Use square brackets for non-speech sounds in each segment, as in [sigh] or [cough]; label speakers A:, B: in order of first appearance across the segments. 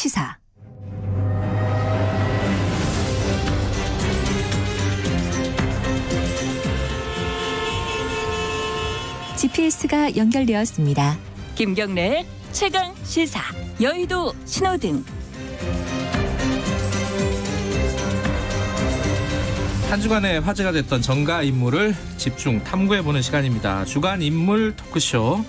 A: 시사 GPS가 연결되었습니다.
B: 김경래 최강 시사 여의도 신호등
C: 한 주간에 화제가 됐던 정가 인물을 집중 탐구해보는 시간입니다. 주간 인물 토크쇼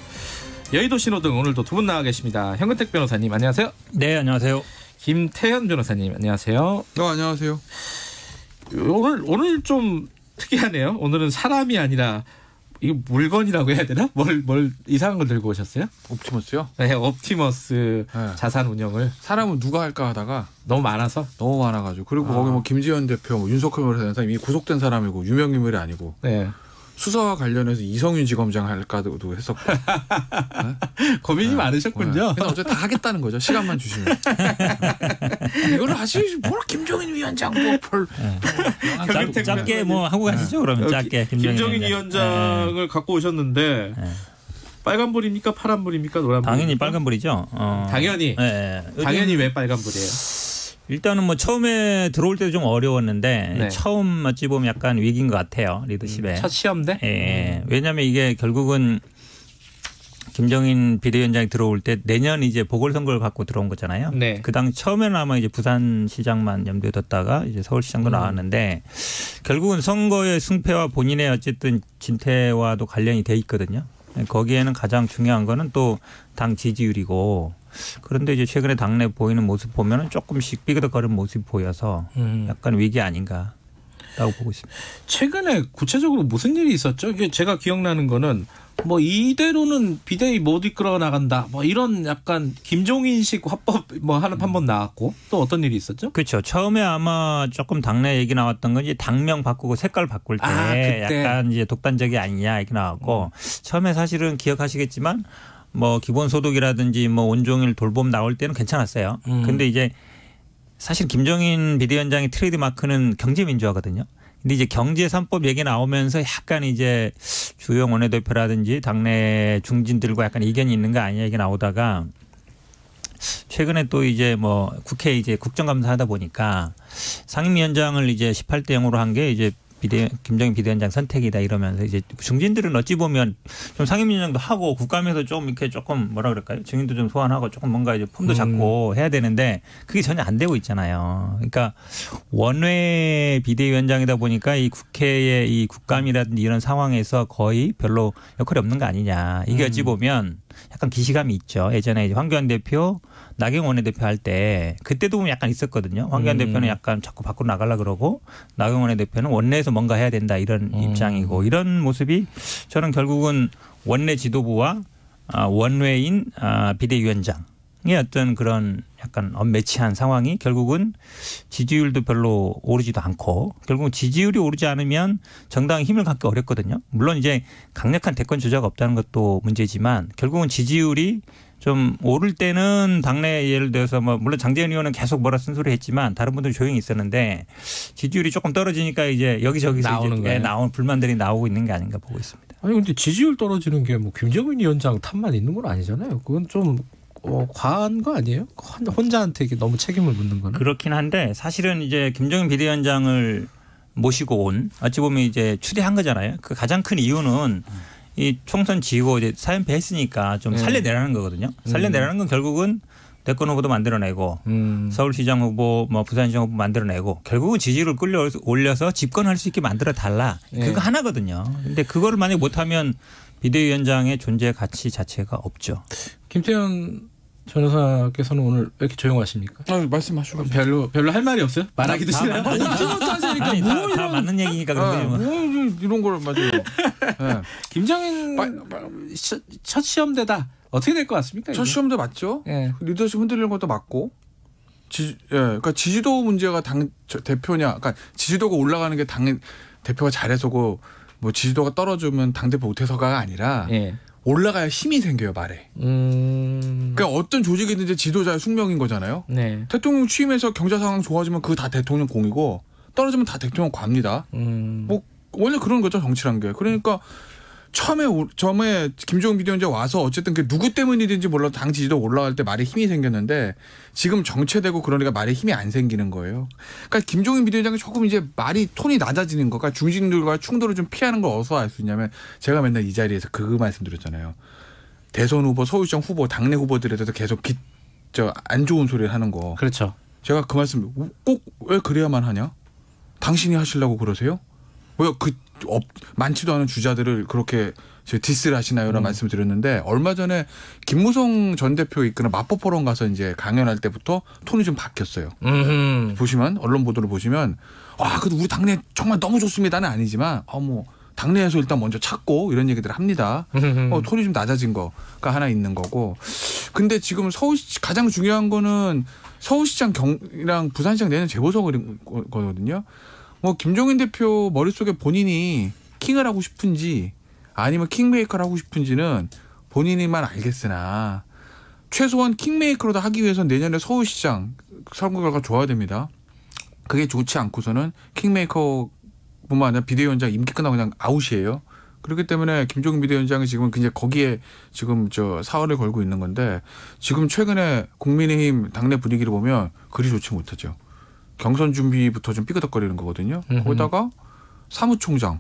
C: 여의도 신호등 오늘도 두 분 나와 계십니다. 현근택 변호사님 안녕하세요.
D: 네, 안녕하세요.
C: 김태현 변호사님 안녕하세요.
E: 어, 안녕하세요.
C: 오늘 오늘 좀 특이하네요. 오늘은 사람이 아니라 이거 물건이라고 해야 되나? 뭘 뭘 이상한 걸 들고 오셨어요?
E: 옵티머스요?
C: 네, 옵티머스
E: 네.
C: 자산 운영을
E: 사람은 누가 할까 하다가
C: 너무 많아서
E: 너무 많아가지고 그리고
C: 아.
E: 거기 뭐 김지현 대표, 뭐 윤석열 변호사 이미 구속된 사람이고 유명 인물이 아니고
C: 네.
E: 수사와 관련해서 이성윤 지검장 할까도 했었고 [laughs]
C: 고민이 많으셨군요.
E: 네. 어제 다 하겠다는 거죠. 시간만 주시면. 이걸 하시 뭘 김종인 위원장 뭐별
C: 현근택
D: 짧, 짧게 뭐 하고 가시죠. 그러면
C: 어,
D: 짧게
C: 기- 김정인
D: 위원장.
C: 위원장을 갖고 오셨는데
D: 네.
C: 빨간불입니까 파란불입니까 노란불?
D: 당연히 빨간불이죠. 어.
C: 당연히.
D: 네, 네.
C: 당연히 왜 빨간불이에요?
D: 일단은 뭐 처음에 들어올 때도 좀 어려웠는데
C: 네.
D: 처음 어찌 보면 약간 위기인 것 같아요 리더십에.
C: 첫 시험대?
D: 예, 예. 왜냐하면 이게 결국은 김정인 비대위원장이 들어올 때 내년 이제 보궐선거를 갖고 들어온 거잖아요.
C: 네.
D: 그당 처음에는 아마 이제 부산시장만 염두에 뒀다가 이제 서울시장도
C: 음.
D: 나왔는데 결국은 선거의 승패와 본인의 어쨌든 진퇴와도 관련이 돼 있거든요. 거기에는 가장 중요한 거는 또 당 지지율이고 그런데 이제 최근에 당내 보이는 모습 보면은 조금씩 삐그덕거리는 모습이 보여서
C: 음.
D: 약간 위기 아닌가 라고 보고 있습니다.
C: 최근에 구체적으로 무슨 일이 있었죠? 이게 제가 기억나는 거는 뭐 이대로는 비대위 못 이끌어 나간다. 뭐 이런 약간 김종인식 화법 뭐 하나 한번 나왔고 또 어떤 일이 있었죠?
D: 그렇죠. 처음에 아마 조금 당내 얘기 나왔던 건 이제 당명 바꾸고 색깔 바꿀 때
C: 아.
D: 약간 이제 독단적이 아니냐 이렇게 나왔고 처음에 사실은 기억하시겠지만 뭐 기본소득이라든지 뭐 온종일 돌봄 나올 때는 괜찮았어요.
C: 음.
D: 근데 이제 사실 김정인 비대위원장의 트레이드 마크는 경제 민주화거든요. 근데 이제 경제 3법 얘기 나오면서 약간 이제 주영 원내대표라든지 당내 중진들과 약간 이견이 있는 거 아니냐 이게 나오다가 최근에 또 이제 뭐 국회 이제 국정감사 하다 보니까 상임위원장을 이제 18대 0으로 한 게 이제 비대 김정인 비대위원장 선택이다 이러면서 이제 중진들은 어찌 보면 좀 상임위원장도 하고 국감에서 좀 이렇게 조금 뭐라 그럴까요? 증인도 좀 소환하고 조금 뭔가 이제 폼도 잡고 해야 되는데 그게 전혀 안 되고 있잖아요. 그러니까 원외 비대위원장이다 보니까 이 국회의 이 국감이라든지 이런 상황에서 거의 별로 역할이 없는 거 아니냐. 이게 어찌 보면 약간 기시감이 있죠. 예전에 이제 황교안 대표 나경원 원내대표 할 때 그때도 보면 약간 있었거든요. 황교안
C: 음.
D: 대표는 약간 자꾸 밖으로 나가려 그러고 나경원 원내대표는 원내에서 뭔가 해야 된다 이런
C: 음.
D: 입장이고 이런 모습이 저는 결국은 원내 지도부와 아, 원외인 아, 비대위원장의 어떤 그런 약간 언매치한 상황이 결국은 지지율도 별로 오르지도 않고 결국은 지지율이 오르지 않으면 정당이 힘을 갖기 어렵거든요. 물론 이제 강력한 대권 주자가 없다는 것도 문제지만 결국은 지지율이 좀 오를 때는 당내 예를 들어서 뭐 물론 장재현 의원은 계속 뭐라 쓴소리 했지만 다른 분들은 조용히 있었는데 지지율이 조금 떨어지니까 이제 여기저기서
C: 나오는
D: 이제
C: 거예요?
D: 나온 불만들이 나오고 있는 게 아닌가 보고 있습니다.
C: 아니 근데 지지율 떨어지는 게 뭐 김정인 위원장 탓만 있는 건 아니잖아요. 그건 좀 어, 과한 거 아니에요? 혼- 혼자한테 이게 너무 책임을 묻는 거는.
D: 그렇긴 한데 사실은 이제 김정인 비대위원장을 모시고 온 어찌 보면 이제 추대한 거잖아요. 그 가장 큰 이유는 이 총선 지고 이제 사연패 했으니까 좀
C: 네.
D: 살려내라는 거거든요. 살려내라는 건 결국은 대권 후보도 만들어내고
C: 음.
D: 서울시장 후보, 뭐 부산시장 후보 만들어내고 결국은 지지율을 끌려 올려서 집권할 수 있게 만들어 달라.
C: 네.
D: 그거 하나거든요. 근데 그거를 만약 못하면 비대위원장의 존재 가치 자체가 없죠.
C: 김태현 변호사께서는 오늘 왜 이렇게 조용하십니까?
E: 아, 말씀하시고
C: 별로 별로 할 말이 없어요? 말하기도 싫어요.
D: 다, 뭐다
E: 이런
D: 맞는 얘기니까
E: 아,
D: 그런 거지 뭐.
E: 뭐 이런 걸 맞아요. [laughs] 네.
C: 김정인
E: 빨-
C: 첫, 첫 시험대다. 어떻게 될 것 같습니까?
E: 첫
C: 이게?
E: 시험도 맞죠.
C: 예.
E: 리더십 흔들리는 것도 맞고. 지, 예, 그러니까 지지도 문제가 당 저, 대표냐, 그러니까 지지도가 올라가는 게 당 대표가 잘해서고 뭐 지지도가 떨어지면 당 대표 못해서가 아니라
C: 예.
E: 올라가야 힘이 생겨요 말에.
C: 음.
E: 그러니까 어떤 조직이든지 지도자의 숙명인 거잖아요.
C: 네.
E: 대통령 취임해서 경제 상황 좋아지면 그거 다 대통령 공이고 떨어지면 다 대통령 과입니다.
C: 음.
E: 뭐 원래 그런 거죠 정치란 게. 그러니까 처음에 오- 처음에 김종인 비대위원장 와서 어쨌든 그 누구 때문이든지 몰라도 당 지지도 올라갈 때 말에 힘이 생겼는데 지금 정체되고 그러니까 말에 힘이 안 생기는 거예요. 그러니까 김종인 비대위원장이 조금 이제 말이 톤이 낮아지는 거가 중진들과 충돌을 좀 피하는 걸 어디서 알 수 있냐면 제가 맨날 이 자리에서 그 말씀드렸잖아요. 대선 후보, 서울시장 후보, 당내 후보들에 대해서 계속 비, 저, 안 좋은 소리를 하는 거.
C: 그렇죠.
E: 제가 그 말씀 꼭 왜 그래야만 하냐? 당신이 하시려고 그러세요? 왜 그 많지도 않은 주자들을 그렇게 저 diss를 하시나요라는 말씀을 드렸는데 얼마 전에 김무성 전 대표 이끄는 마포 포럼 가서 이제 강연할 때부터 톤이 좀 바뀌었어요.
C: 음.
E: 보시면 언론 보도를 보시면 와 그래도 우리 당내 정말 너무 좋습니다는 아니지만 어뭐 당내에서 일단 먼저 찾고 이런 얘기들을 합니다. 어, 톤이 좀 낮아진 거가 하나 있는 거고. 근데 지금 서울시 가장 중요한 거는 서울시장 경이랑 부산시장 내는 재보선거거든요. 뭐 김종인 대표 머릿속에 본인이 킹을 하고 싶은지 아니면 킹메이커를 하고 싶은지는 본인이만 알겠으나 최소한 킹메이커로도 하기 위해서 내년에 서울시장 선거 결과 좋아야 됩니다. 그게 좋지 않고서는 킹메이커뿐만 아니라 비대위원장 임기 끝나고 그냥 아웃이에요. 그렇기 때문에 김종인 비대위원장이 지금 굉장히 거기에 지금 저 사활을 걸고 있는 건데 지금 최근에 국민의힘 당내 분위기를 보면 그리 좋지 못하죠. 경선 준비부터 좀 삐그덕거리는 거거든요.
C: 음흠.
E: 거기다가 사무총장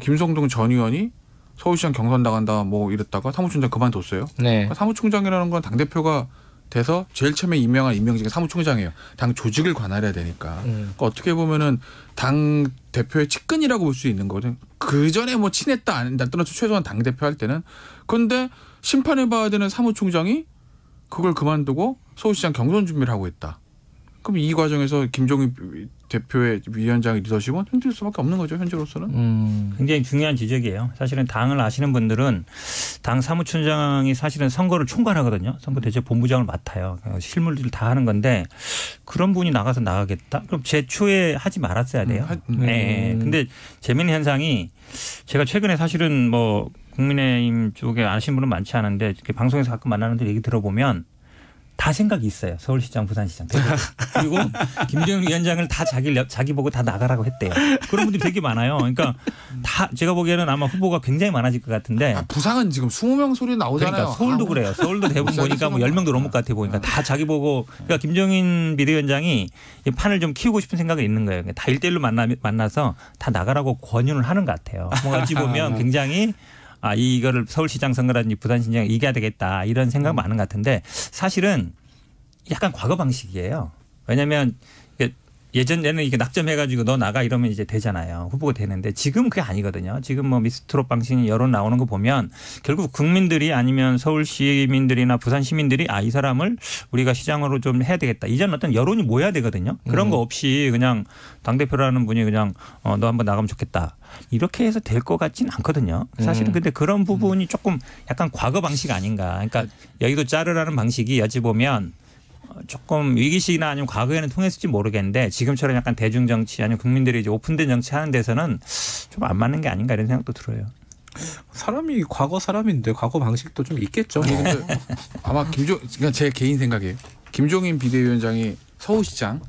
E: 김성동 전 의원이 서울시장 경선 나간다 뭐 이랬다가 사무총장 그만뒀어요.
C: 네.
E: 그러니까 사무총장이라는 건 당 대표가 돼서 제일 처음에 임명한 임명직이 사무총장이에요. 당 조직을 관할해야 되니까.
C: 음.
E: 그러니까 어떻게 보면은 당 대표의 측근이라고 볼 수 있는 거든. 그 전에 뭐 친했다 안 했다 떠나서 최소한 당 대표 할 때는. 그런데 심판해 봐야 되는 사무총장이 그걸 그만두고 서울시장 경선 준비를 하고 있다. 그럼 이 과정에서 김종인 대표의 위원장의 리더십은 흔들 수밖에 없는 거죠 현재로서는.
C: 음.
D: 굉장히 중요한 지적이에요. 사실은 당을 아시는 분들은 당 사무총장이 사실은 선거를 총괄하거든요. 선거 대책 본부장을 맡아요. 실물들을 다 하는 건데 그런 분이 나가서 나가겠다? 그럼 제초에 하지 말았어야 돼요.
E: 음, 하- 음.
D: 네. 근데 재미있는 현상이 제가 최근에 사실은 뭐 국민의힘 쪽에 아시는 분은 많지 않은데 방송에서 가끔 만나는데 얘기 들어보면 다 생각이 있어요. 서울시장, 부산시장. [laughs] 그리고 김정은 위원장을 다 자기 자기 보고 다 나가라고 했대요. 그런 분들이 되게 많아요. 그러니까 다 제가 보기에는 아마 후보가 굉장히 많아질 것 같은데.
E: 아, 부상은 지금 20명 소리 나오잖아요.
D: 그러니까 서울도
E: 아,
D: 그래요. 서울도 대부분 보니까 뭐 10명도 넘을 것 같아 보니까 다 자기 보고 그러니까 김정인 비대위원장이 이 판을 좀 키우고 싶은 생각이 있는 거예요. 그러니까 다 1대1로 만나, 만나서 다 나가라고 권유를 하는 것 같아요. 뭔가 어찌 보면 [laughs] 굉장히 아, 이거를 서울시장 선거라든지 부산시장 이겨야 되겠다 이런 생각 많은 것 같은데 사실은 약간 과거 방식이에요. 왜냐하면 예전에는 이게 낙점해가지고 너 나가 이러면 이제 되잖아요. 후보가 되는데 지금 그게 아니거든요. 지금 뭐 미스트롯 방식 여론 나오는 거 보면 결국 국민들이 아니면 서울 시민들이나 부산 시민들이 아 이 사람을 우리가 시장으로 좀 해야 되겠다. 이전 어떤 여론이 모여야 되거든요. 그런 거 없이 그냥 당 대표라는 분이 그냥 어, 너 한번 나가면 좋겠다. 이렇게 해서 될 것 같지는 않거든요. 사실은
C: 음.
D: 근데 그런 부분이 조금 약간 과거 방식 아닌가. 그러니까 여의도 자르라는 방식이 여지 보면 어, 조금 위기시기나 아니면 과거에는 통했을지 모르겠는데 지금처럼 약간 대중 정치 아니면 국민들이 이제 오픈된 정치 하는 데서는 좀 안 맞는 게 아닌가 이런 생각도 들어요.
C: 사람이 과거 사람인데 과거 방식도 좀 있겠죠.
E: 아니, 근데 아마 김종 그냥 제 개인 생각이에요. 김종인 비대위원장이 서울시장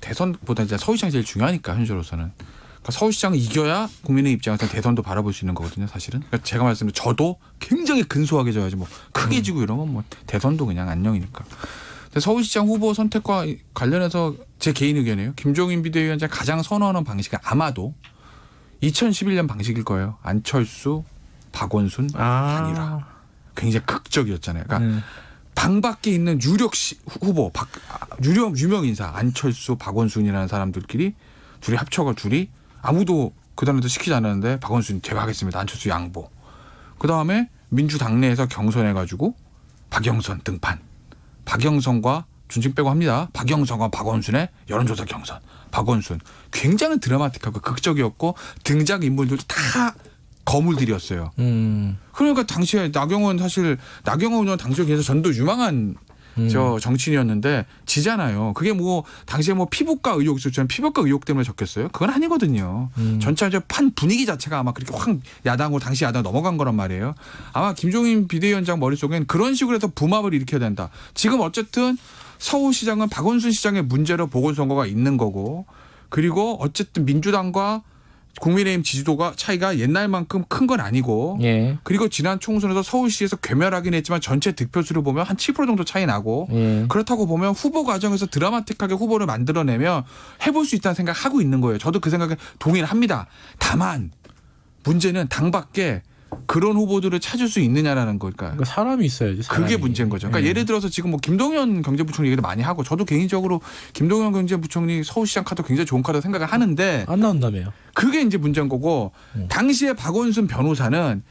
E: 대선보다 이제 서울시장이 제일 중요하니까 현재로서는 그러니까 서울시장을 이겨야 국민의 입장에서 대선도 바라볼 수 있는 거거든요, 사실은. 그러니까 제가 말씀드린 저도 굉장히 근소하게 져야지 뭐 크게 지고 이러면 뭐 대선도 그냥 안녕이니까. 서울시장 후보 선택과 관련해서 제 개인 의견이에요. 김종인 비대위원장 이 가장 선호하는 방식은 아마도 2011년 방식일 거예요. 안철수, 박원순, 단일화. 굉장히 극적이었잖아요. 그러니까
C: 네.
E: 당 밖에 있는 유력 시, 후보, 박, 아, 유력 유명 인사 안철수, 박원순이라는 사람들끼리 둘이 합쳐가 둘이 아무도 그 다음에도 시키지 않았는데 박원순 제가 하겠습니다. 안철수 양보. 그 다음에 민주당 내에서 경선해가지고 박영선 등판. 박영선과 준칙 빼고 합니다. 박영선과 박원순의 여론조사 경선. 박원순 굉장히 드라마틱하고 극적이었고 등장 인물들도 다 거물들이었어요.
C: 음.
E: 그러니까 당시에 나경원 사실 나경원 의원 당시에 계속 전도 유망한
C: 음.
E: 저 정치인이었는데 지잖아요. 그게 뭐 당시에 뭐 피부과 의혹 있었지만 피부과 의혹 때문에 적겠어요? 그건 아니거든요.
C: 음.
E: 전체적 판 분위기 자체가 아마 그렇게 확 야당으로 당시 야당 넘어간 거란 말이에요. 아마 김종인 비대위원장 머릿속엔 그런 식으로 해서 붐압을 일으켜야 된다. 지금 어쨌든 서울시장은 박원순 시장의 문제로 보궐선거가 있는 거고 그리고 어쨌든 민주당과 국민의힘 지지도가 차이가 옛날만큼 큰 건 아니고
C: 예.
E: 그리고 지난 총선에서 서울시에서 괴멸하긴 했지만 전체 득표수를 보면 한 7% 정도 차이 나고
C: 예.
E: 그렇다고 보면 후보 과정에서 드라마틱하게 후보를 만들어내면 해볼 수 있다는 생각 하고 있는 거예요. 저도 그 생각에 동의합니다. 다만 문제는 당 밖에 그런 후보들을 찾을 수 있느냐라는 걸까요?
C: 그러니까 사람이 있어야지. 사람이.
E: 그게 문제인 거죠. 그러니까
C: 예.
E: 예를 들어서 지금 뭐 김동연 경제부총리 얘기를 많이 하고 저도 개인적으로 김동연 경제부총리 서울시장 카드 굉장히 좋은 카드 생각을 하는데
C: 안 나온다며요.
E: 그게 이제 문제인 거고
C: 음.
E: 당시에 박원순 변호사는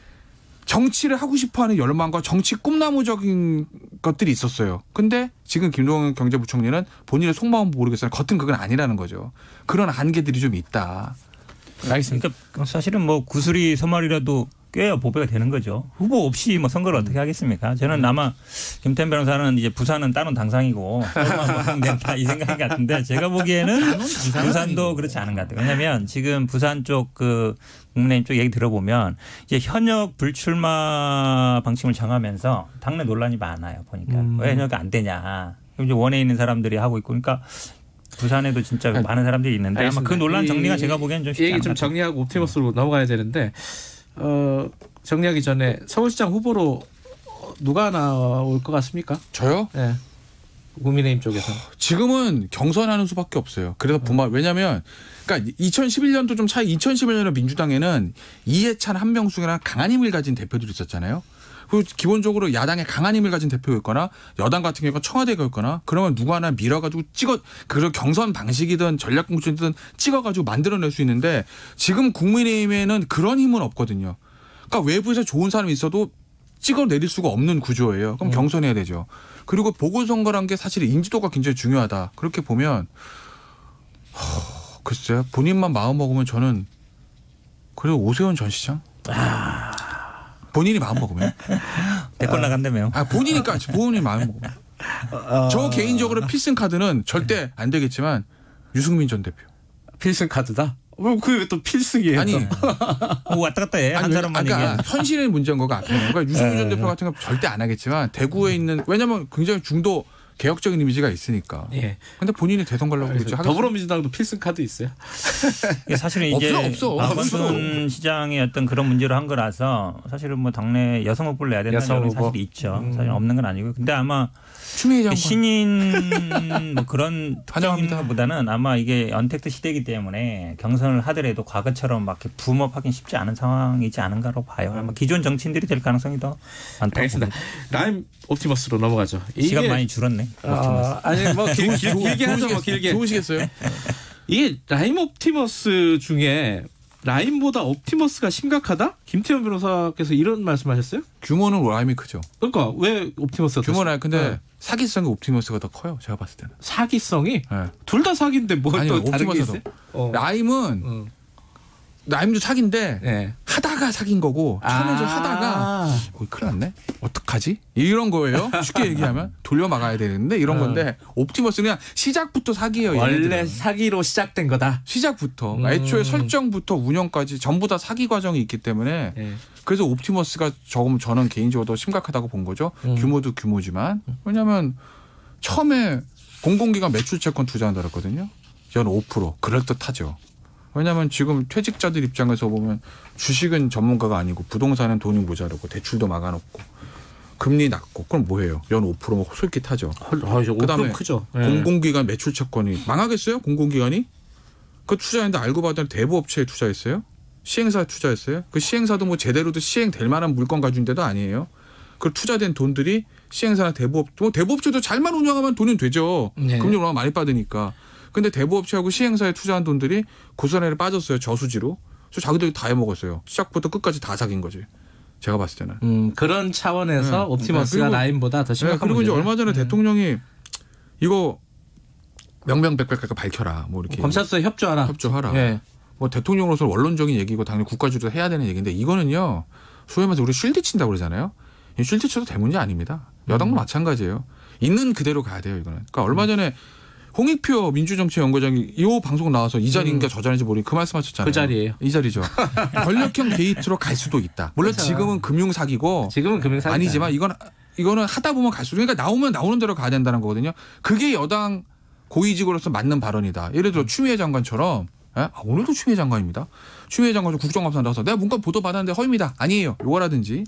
E: 정치를 하고 싶어하는 열망과 정치 꿈나무적인 것들이 있었어요. 근데 지금 김동연 경제부총리는 본인의 속마음 모르겠어요. 겉은 그건 아니라는 거죠. 그런 한계들이 좀 있다.
C: 알겠습니다.
D: 그러니까 사실은 뭐 구슬이 서말이라도 꽤 보배가 되는 거죠. 후보 없이 뭐 선거를 어떻게 하겠습니까? 저는 아마 김태현 변호사는 이제 부산은 따로 당상이고 [laughs] 서울만 된다 이 생각 같은데 제가 보기에는 부산도 그렇지 않은 것 같아요. 왜냐하면 지금 부산 쪽 그 국민의힘 쪽 얘기 들어보면 이제 현역 불출마 방침을 정하면서 당내 논란이 많아요. 보니까
C: 음.
D: 왜 현역이 안 되냐. 이제 원에 있는 사람들이 하고 있고 그러니까 부산에도 진짜 많은 사람들이 있는데 아마 그
C: 알겠습니다.
D: 논란 정리가
C: 이-
D: 제가 보기엔
C: 좀이
D: 쉽지
C: 얘기 좀
D: 것.
C: 정리하고 옵티머스로 넘어가야 되는데 어, 정리하기 전에 서울시장 후보로 어, 누가 나올 것 같습니까?
E: 저요?
C: 예. 국민의힘 쪽에서.
E: 지금은 경선하는 수밖에 없어요. 그래서 부마 왜냐하면 그러니까 2011년도 좀 차이 2011년에 민주당에는 이해찬 한명숙이랑 강한 힘을 가진 대표들이 있었잖아요. 그리고 기본적으로 야당에 강한 힘을 가진 대표였거나 여당 같은 경우가 청와대가였거나 그러면 누구 하나 밀어가지고 찍어 그런 경선 방식이든 전략 공천이든 찍어가지고 만들어낼 수 있는데 지금 국민의힘에는 그런 힘은 없거든요. 그러니까 외부에서 좋은 사람이 있어도 찍어내릴 수가 없는 구조예요. 그럼 경선해야 되죠. 그리고 보궐선거란 게 사실 인지도가 굉장히 중요하다. 그렇게 보면 허, 글쎄요. 본인만 마음 먹으면 저는 그래도 오세훈 전 시장? 본인이 마음 먹으면? [laughs]
D: 대권 나간다며요.
E: 아 본인이니까 본인이 마음 먹으면. 저 개인적으로 필승 카드는 절대 안 되겠지만 유승민 전 대표.
C: 필승 카드다. 뭐 그게 또 필승이에요.
E: 아니,
D: 뭐 왔다 갔다 해. 한 사람만 얘기해.
E: 현실의 문제인 거가 앞에는. 그러니까 유승민 전 대표 같은 거 절대 안 하겠지만 대구에 있는 왜냐면 굉장히 중도 개혁적인 이미지가 있으니까.
C: 예.
E: 근데 본인이 대선 그러지. 하겠어요?
C: 더불어민주당도 필승 카드 있어요. [laughs]
D: 이게 사실은 이제
E: 없어, 없어.
D: 박원순 시장의 어떤 그런 문제로 한 거라서 사실은 뭐 당내 여성 후보를 내야 된다는
C: 후보.
D: 사실 있죠.
C: 음.
D: 사실 없는 건 아니고. 근데 아마
E: 장관.
D: 신인 [laughs] 뭐 그런. 특정인보다는 아마 이게 언택트 시대이기 때문에 경선을 하더라도 과거처럼 막 이렇게 붐업하긴 쉽지 않은 상황이지 않은가로 봐요. 아마 기존 정치인들이 될 가능성이 더 많다고
C: 알겠습니다.
D: 봅니다.
C: 라임 옵티머스로 넘어가죠.
D: 시간 많이 줄었네.
C: 아, 아니 뭐 [laughs] 길, 길, 길게 하죠. 뭐 길게.
E: 좋으시겠어요?
C: 이게 라임 옵티머스 중에 라임보다 옵티머스가 심각하다? 김태현 변호사께서 이런 말씀하셨어요?
E: 규모는 라임이 크죠.
C: 그러니까 왜 옵티머스가 더
E: 규모는 근데
C: 네.
E: 사기성이 옵티머스가 더 커요. 제가 봤을 때는.
C: 사기성이
E: 네.
C: 둘다 사기인데 뭐
E: 아니요,
C: 또 다른 게. 있어요? 어.
E: 라임은
C: 어.
E: 라임도 사기인데
C: 네.
E: 하다가 사기인 거고 처음에 좀
C: 아.
E: 하다가 어, 큰일 났네. 어떡하지? 이런 거예요. 쉽게 얘기하면 [laughs] 돌려 막아야 되는데 이런
C: 어.
E: 건데 옵티머스는 그냥 시작부터 사기예요.
C: 원래
E: 얘네들은.
C: 사기로 시작된 거다.
E: 시작부터
C: 음.
E: 애초에 설정부터 운영까지 전부 다 사기 과정이 있기 때문에
C: 예.
E: 그래서 옵티머스가 조금 저는 개인적으로 더 심각하다고 본 거죠.
C: 음.
E: 규모도 규모지만 왜냐하면 처음에 공공기관 매출 채권 투자한다 그랬거든요. 연 5% 그럴 듯하죠. 왜냐하면 지금 퇴직자들 입장에서 보면 주식은 전문가가 아니고 부동산은 돈이 모자르고 대출도 막아놓고 금리 낮고 그럼 뭐해요? 연 5%면 솔깃하죠.
C: 아, 저
E: 그다음에
C: 5% 크죠. 예.
E: 공공기관 매출 채권이 망하겠어요? 공공기관이? 그 투자했는데 알고 봤더니 대부업체에 투자했어요? 시행사에 투자했어요? 그 시행사도 뭐 제대로도 시행될 만한 물건 가진 데도 아니에요. 그 투자된 돈들이 시행사나 대부업, 뭐 대부업체도 잘만 운영하면 돈은 되죠.
C: 네.
E: 금리 얼마 많이 받으니까. 근데 대부업체하고 시행사에 투자한 돈들이 고스란히 빠졌어요. 저수지로. 그래서 자기들이 다 해먹었어요. 시작부터 끝까지 다 사귄 거지. 제가 봤을 때는.
C: 음, 그런 차원에서
E: 네.
C: 옵티머스가
E: 네,
C: 라임보다 더
E: 네,
C: 심각한
E: 그리고 이제
C: 문제다.
E: 얼마 전에
C: 음.
E: 대통령이 이거 명명백백하게 밝혀라. 뭐 이렇게
C: 검찰서에 협조하라.
E: 협조하라.
C: 예.
E: 뭐 대통령으로서 원론적인 얘기고 당연히 국가주도 해야 되는 얘기인데 이거는요. 소위 말해서 우리 쉴드 친다고 그러잖아요. 이 쉴드 쳐도 될 문제 아닙니다. 여당도
C: 음.
E: 마찬가지예요. 있는 그대로 가야 돼요, 이거는. 그러니까 얼마 전에 홍익표 민주정치연구장이 이 방송 나와서 이 자리인가 저 자리인지 모르게 그 말씀하셨잖아요.
C: 그 자리예요.
E: 이 자리죠. [laughs] 권력형 게이트로 갈 수도 있다. 물론
C: 그렇죠.
E: 지금은 금융 사기고
C: 지금은 금융 사기
E: 아니지만 이건 이거는 하다 보면 갈수록 그러니까 나오면 나오는 대로 가야 된다는 거거든요. 그게 여당 고위직으로서 맞는 발언이다. 예를 들어 추미애 장관처럼 예? 아, 오늘도 추미애 장관입니다. 추미애 장관 국정감사 나와서 내가 문건 보고 받았는데 허위입니다. 아니에요. 요거라든지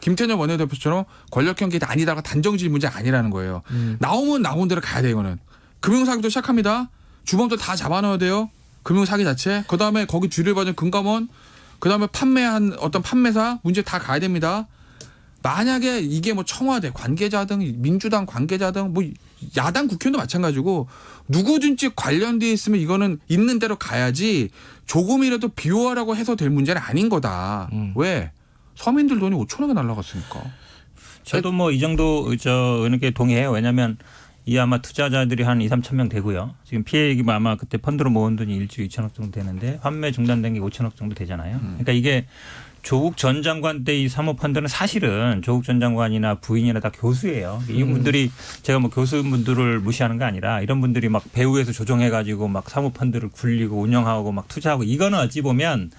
E: 김태년 원내대표처럼 권력형 게이트 아니다가 단정 지을 문제 아니라는 거예요.
C: 음.
E: 나오면 나온 대로 가야 돼 이거는. 금융사기도 시작합니다. 주범도 다 잡아넣어야 돼요. 금융사기 자체. 그 다음에 거기 뒤를 봐준 금감원. 그 다음에 판매한 어떤 판매사 문제 다 가야 됩니다. 만약에 이게 뭐 청와대 관계자 등 민주당 관계자 등 뭐 야당 국회의원도 마찬가지고 누구든지 관련돼 있으면 이거는 있는 대로 가야지 조금이라도 비호하라고 해서 될 문제는 아닌 거다.
C: 음.
E: 왜? 서민들 돈이 5천억이 날라갔으니까.
D: 저도 뭐 이 정도 저 의견에 동의해요. 왜냐하면 이 아마 투자자들이 한 2, 3천 명 되고요. 지금 피해액이 아마 그때 펀드로 모은 돈이 일주 2천억 정도 되는데 환매 중단된 게 5천억 정도 되잖아요. 그러니까 이게 조국 전 장관 때 이 사모펀드는 사실은 조국 전 장관이나 부인이나 다 교수예요. 이분들이 제가 뭐 교수분들을 무시하는 게 아니라 이런 분들이 막 배후에서 조정해가지고 막 사모펀드를 굴리고 운영하고 막 투자하고 이거는 어찌 보면 아,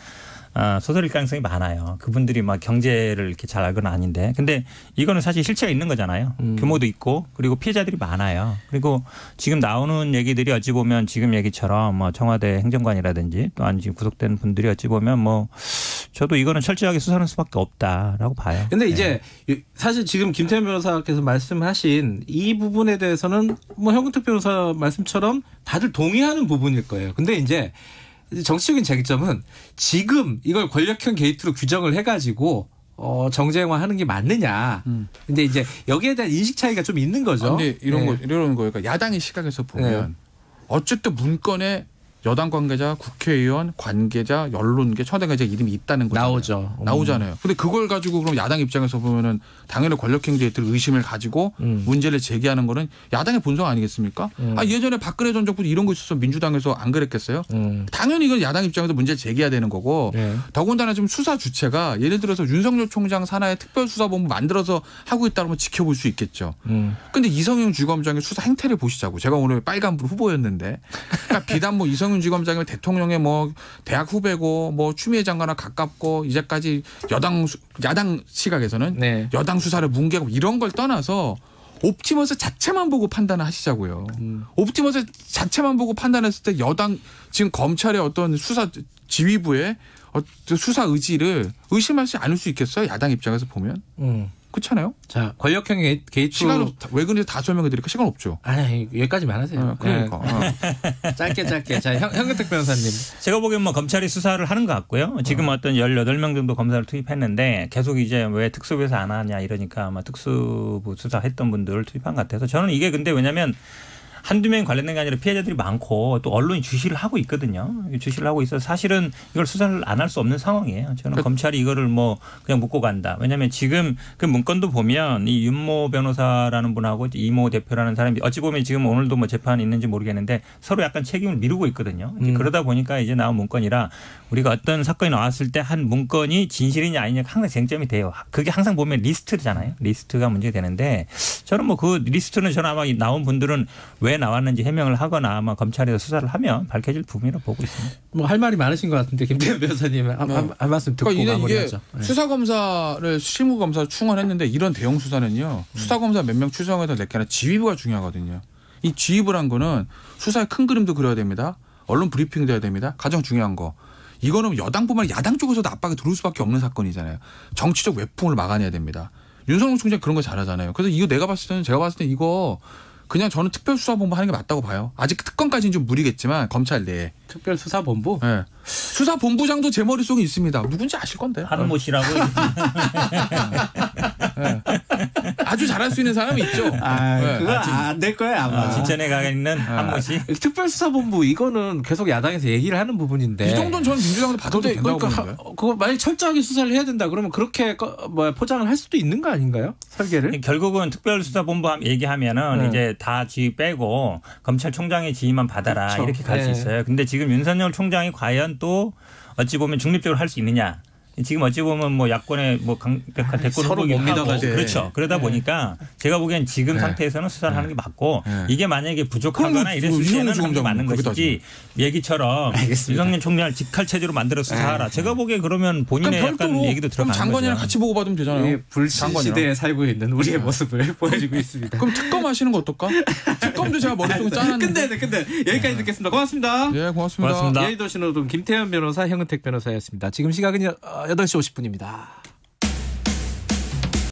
D: 소설일 가능성이 많아요. 그분들이 막 경제를 이렇게 잘 알건 아닌데. 근데 이거는 사실 실체가 있는 거잖아요.
C: 음.
D: 규모도 있고 그리고 피해자들이 많아요. 그리고 지금 나오는 얘기들이 어찌 보면 지금 얘기처럼 뭐 청와대 행정관이라든지 또 아니 지금 구속된 분들이 어찌 보면 뭐 저도 이거는 철저하게 수사하는 수밖에 없다라고 봐요.
C: 근데
D: 네.
C: 이제 사실 지금 김태현 변호사께서 말씀하신 이 부분에 대해서는 뭐 현근택 변호사 말씀처럼 다들 동의하는 부분일 거예요. 근데 이제 정치적인 쟁점은 지금 이걸 권력형 게이트로 규정을 해가지고 어 정쟁화하는 게 맞느냐.
E: 음.
C: 근데 이제 여기에 대한 인식 차이가 좀 있는 거죠.
E: 근데 이런
C: 네.
E: 거 이런. 그러니까 야당의 시각에서 보면 어쨌든 문건에 여당 관계자, 국회의원, 관계자, 언론계, 청와대 관계자 이름이 있다는 거잖아요.
C: 나오죠. 음.
E: 나오잖아요. 근데 그걸 가지고 그럼 야당 입장에서 보면은 당연히 권력행 게이트를 의심을 가지고
C: 음.
E: 문제를 제기하는 거는 야당의 본성 아니겠습니까?
C: 음.
E: 아 예전에 박근혜 전 정부 이런 거 있어서 민주당에서 안 그랬겠어요?
C: 음.
E: 당연히 이건 야당 입장에서 문제를 제기해야 되는 거고
C: 네.
E: 더군다나 지금 수사 주체가 예를 들어서 윤석열 총장 산하의 특별수사본부 만들어서 하고 있다면 지켜볼 수 있겠죠.
C: 음.
E: 근데 이성윤 주검장의 수사 행태를 보시자고. 제가 오늘 빨간불 후보였는데. 그러니까 비단 뭐 이성윤 지검장이 대통령의 뭐 대학 후배고 뭐 추미애 장관과 가깝고 이제까지 여당 수- 야당 시각에서는
C: 네.
E: 여당 수사를 뭉개고 이런 걸 떠나서 옵티머스 자체만 보고 판단을 하시자고요.
C: 음.
E: 옵티머스 자체만 보고 판단했을 때 여당 지금 검찰의 어떤 수사 지휘부의 어떤 수사 의지를 의심하지 않을 수 있겠어요? 야당 입장에서 보면
C: 음.
E: 그렇잖아요.
C: 자 권력형 게이- 게이트
E: 시간 없, 왜 그런지 다 설명해 드릴까 시간 없죠.
C: 아니 여기까지만 하세요.
E: 어, 그러니까. 어.
C: 네. 짧게 짧게. 자 현, 현근택 변호사님.
D: 제가 보기엔 뭐 검찰이 수사를 하는 것 같고요. 지금 어 떤 18명 정도 검사를 투입했는데 계속 이제 왜 특수부에서 안 하냐 이러니까 아마 특수부 수사했던 분들을 투입한 것 같아서 저는 이게 근데 왜냐면 한두 명이 관련된 게 아니라 피해자들이 많고 또 언론이 주시를 하고 있거든요. 주시를 하고 있어서 사실은 이걸 수사를 안 할 수 없는 상황이에요. 저는
E: 그-
D: 검찰이 이거를 뭐 그냥 묻고 간다. 왜냐하면 지금 그 문건도 보면 이 윤모 변호사라는 분하고 이모 대표라는 사람이 어찌 보면 지금 오늘도 뭐 재판이 있는지 모르겠는데 서로 약간 책임을 미루고 있거든요.
C: 음.
D: 그러다 보니까 이제 나온 문건이라 우리가 어떤 사건이 나왔을 때 한 문건이 진실이냐 아니냐 항상 쟁점이 돼요. 그게 항상 보면 리스트잖아요. 리스트가 문제 되는데 저는 뭐 그 리스트는 저는 아마 이 나온 분들은 왜 나왔는지 해명을 하거나 아마 검찰에서 수사를 하면 밝혀질 부분이라고 보고 있습니다.
C: 뭐 할 말이 많으신 것 같은데 김태현 변호사님 한, 한, 한 말씀 듣고
E: 그러니까
C: 마무리하죠. 네.
E: 수사 검사를 실무 검사 충원했는데 이런 대형 수사는요 수사 검사 몇 명 충원해서 될 게 아니라 지휘부가 중요하거든요. 이 지휘부란 거는 수사의 큰 그림도 그려야 됩니다. 언론 브리핑도 해야 됩니다. 가장 중요한 거. 이거는 여당뿐만 아니라 야당 쪽에서도 압박이 들어올 수밖에 없는 사건이잖아요. 정치적 외풍을 막아내야 됩니다. 윤석열 총장 그런 거 잘하잖아요. 그래서 이거 내가 봤을 때는 제가 봤을 때 이거 그냥 저는 특별수사본부 하는 게 맞다고 봐요. 아직 특검까지는 좀 무리겠지만 검찰 내에.
C: 특별수사본부.
E: 예. 수사본부장도 제 머릿속에 있습니다. 누군지 아실 건데.
D: 한모 씨라고
E: 아주 잘할 수 있는 사람이 있죠.
C: 아,
E: 네.
C: 그거 안될 거예요 아마.
D: 진천에 가 있는 한모 씨.
C: 특별수사본부 이거는 계속 야당에서 얘기를 하는 부분인데.
E: 이 정도는 저는 민주당도 받아도
C: 근데
E: 된다고
C: 그러니까
E: 보는데.
C: 하- 그거 만약 철저하게 수사를 해야 된다 그러면 그렇게 포장을 할 수도 있는 거 아닌가요? 설계를?
D: 결국은 특별수사본부 함- 얘기하면은
C: 네.
D: 이제 다 지휘 빼고 검찰총장의 지휘만 받아라
C: 그렇죠.
D: 이렇게 갈수
C: 네.
D: 있어요. 근데 지금 윤석열 총장이 과연 또 어찌 보면 중립적으로 할 수 있느냐. 지금 어찌 보면 뭐 야권의 뭐 강력한 대권
C: 서로
D: 후보이기도
C: 못
D: 하고
C: 믿어가지고.
D: 그렇죠. 그러다 보니까 제가 보기엔 지금
E: 네.
D: 상태에서는 수사를 하는 게 맞고
E: 네.
D: 이게 만약에 부족하거나 이랬을
E: 이성훈
D: 때는 하는 게 맞는 것이지 얘기처럼
C: 알겠습니다.
D: 유승민 총리를 직할 체제로 만들어 수사하라. 제가 보기에 그러면 본인의 약간 얘기도 들어가는
E: 장관이랑
D: 거죠.
E: 같이 보고 받으면 되잖아요.
C: 이 불신
E: 장관이랑.
C: 시대에 살고 있는 우리의 모습을 [laughs] 보여주고 있습니다.
E: 그럼 특검 하시는 거 어떨까? 특검도 제가 머릿속에 짜놨는데.
C: 근데 근데 여기까지 듣겠습니다. 고맙습니다.
E: 예, 고맙습니다.
D: 고맙습니다.
C: 예의도 신호등 김태현 변호사, 형은택 변호사였습니다. 지금 시각은 8시 50분입니다.